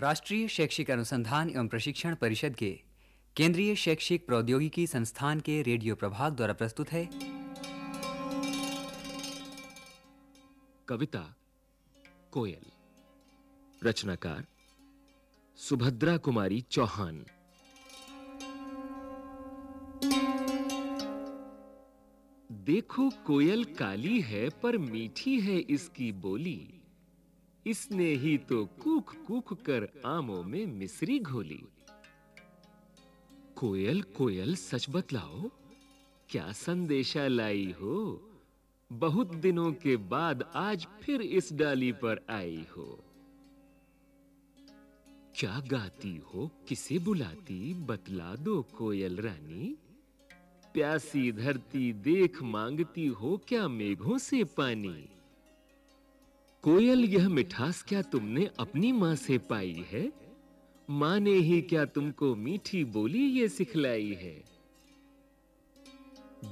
राष्ट्रीय शैक्षिक अनुसंधान एवं प्रशिक्षण परिषद के केंद्रीय शैक्षिक प्रौद्योगिकी संस्थान के रेडियो प्रभाग द्वारा प्रस्तुत है। कविता, कोयल। रचनाकार, सुभद्रा कुमारी चौहान। देखो, कोयल काली है पर मीठी है इसकी बोली। इसने ही तो कूक कूक कर आमों में मिश्री घोली। कोयल कोयल, सच बतलाओ, क्या संदेशा लाई हो? बहुत दिनों के बाद आज फिर इस डाली पर आई हो। क्या गाती हो, किसे बुलाती? बतला दो कोयल रानी। प्यासी धरती देख मांगती हो क्या मेघों से पानी? कोयल, यह मिठास क्या तुमने अपनी माँ से पाई है? माँ ने ही क्या तुमको मीठी बोली ये सिखलाई है?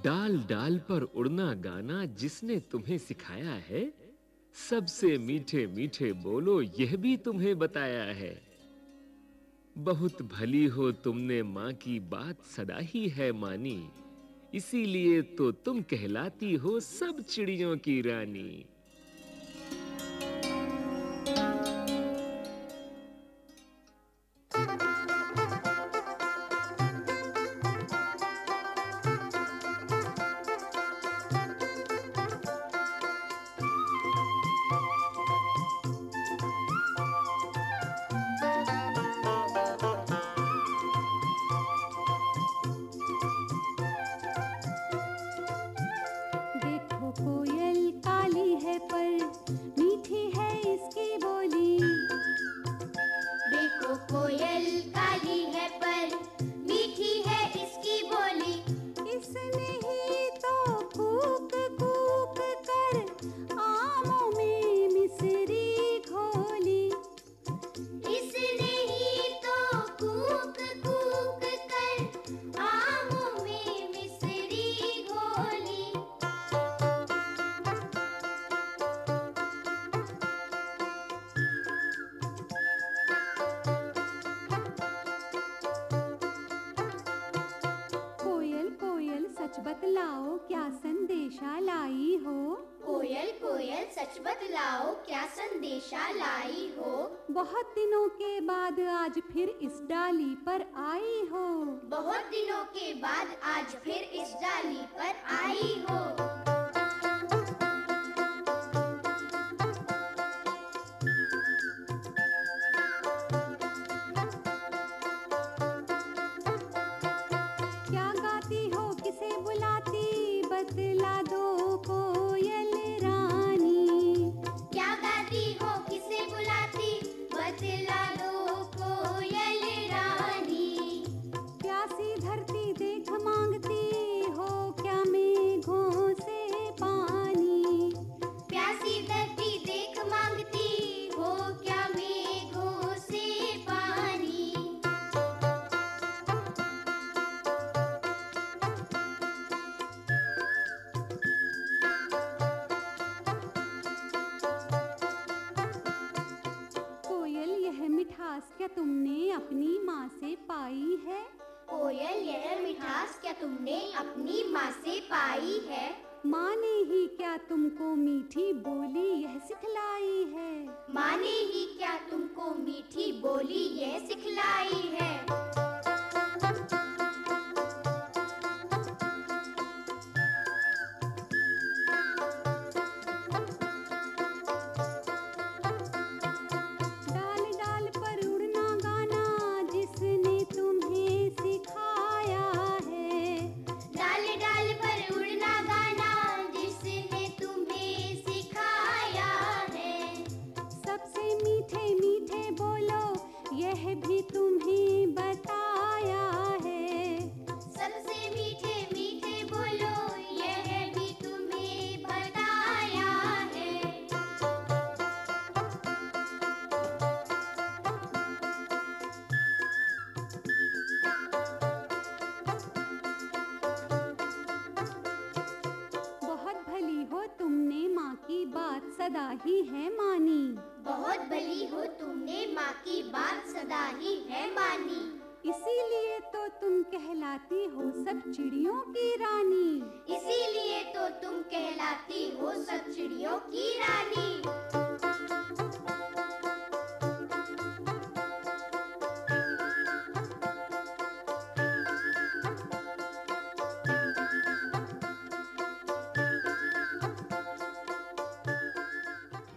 डाल डाल पर उड़ना गाना जिसने तुम्हें सिखाया है, सबसे मीठे मीठे बोलो यह भी तुम्हें बताया है। बहुत भली हो तुमने माँ की बात सदा ही है मानी, इसीलिए तो तुम कहलाती हो सब चिड़ियों की रानी। सच बतलाओ क्या संदेशा लाई हो? कोयल कोयल सच बतलाओ क्या संदेशा लाई हो? बहुत दिनों के बाद आज फिर इस डाली पर आई हो। बहुत दिनों के बाद आज फिर इस डाली पर आई हो। तुमने अपनी माँ से पाई है? कोयल यह मिठास क्या तुमने अपनी माँ से पाई है? माँ ने ही क्या तुमको मीठी बोली यह सिखलाई है? माँ ने ही क्या तुमको मीठी बोली यह सिखलाई है? सदा ही है मानी। बहुत बली भली हो तुमने माँ की बात सदा ही है मानी। इसीलिए तो तुम कहलाती हो सब चिड़ियों की रानी। इसीलिए तो तुम कहलाती हो सब चिड़ियों की रानी।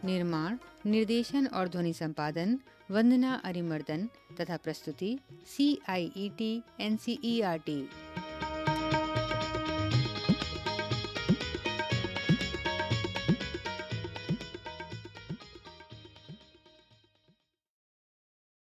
निर्माण, निर्देशन और ध्वनि संपादन, वंदना अरिमर्दन तथा प्रस्तुति C I E T N C E R T